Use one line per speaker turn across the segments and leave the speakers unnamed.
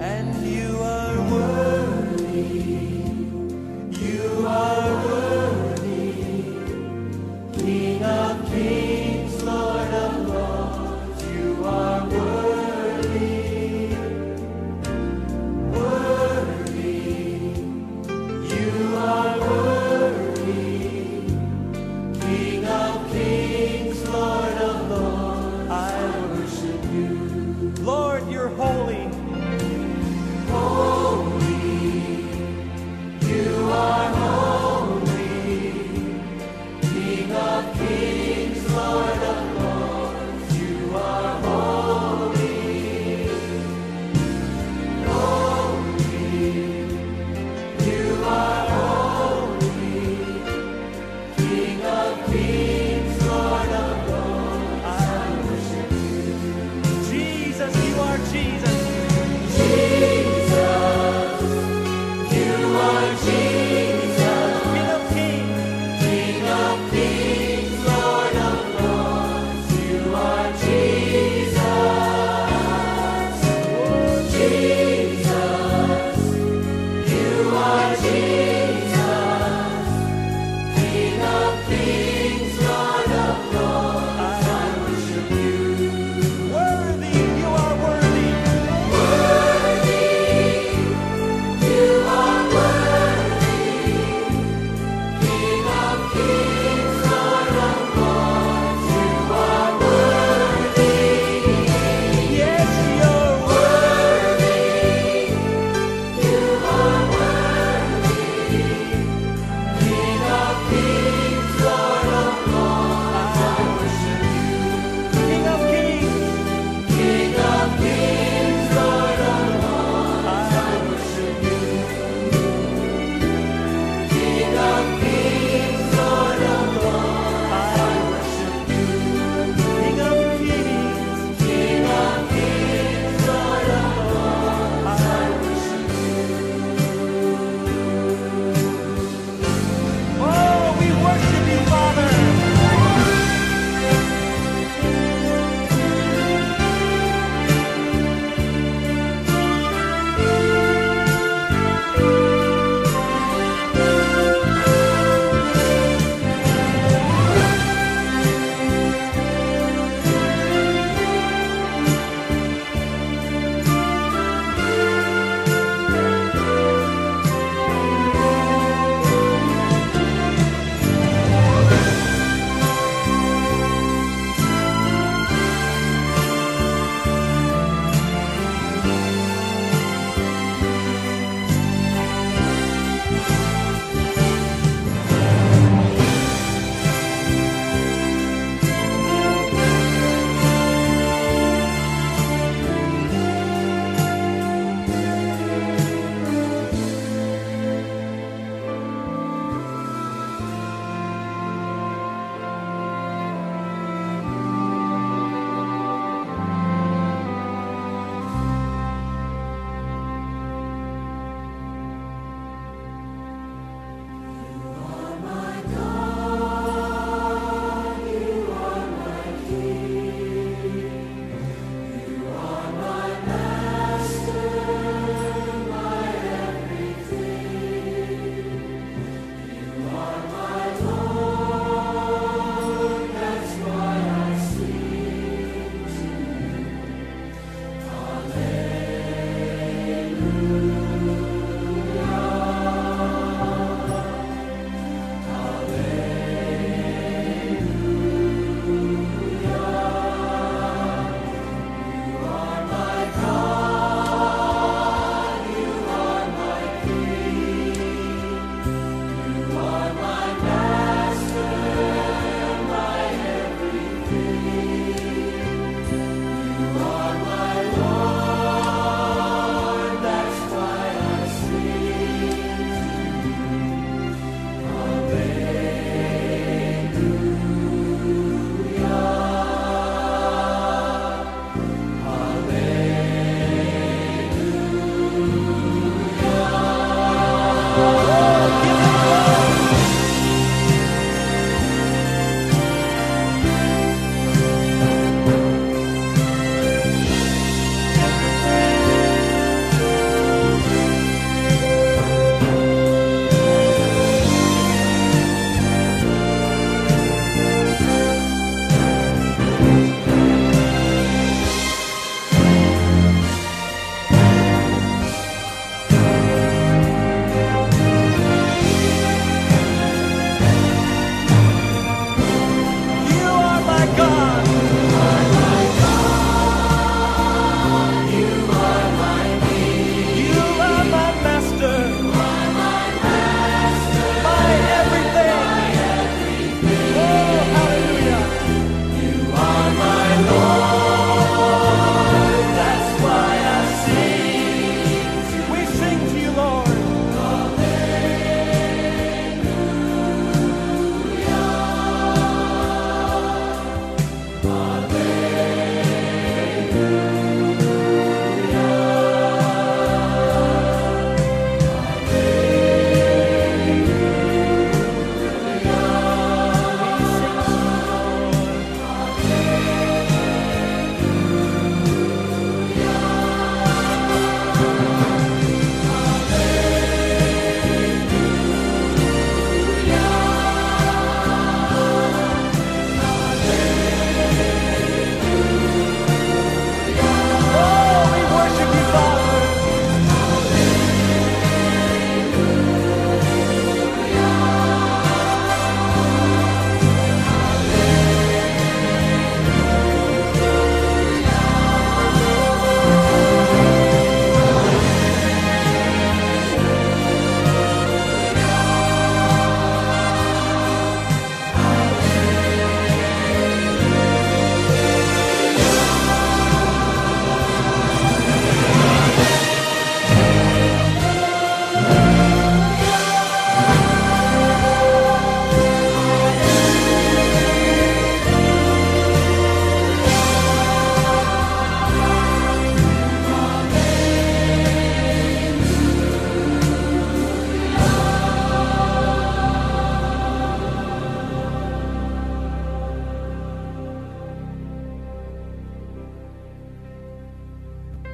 and you are worthy.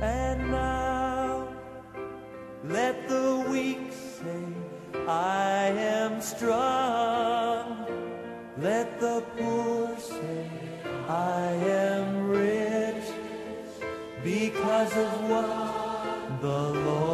And now let the weak say, I am strong. Let the poor say, I am rich because of what the Lord.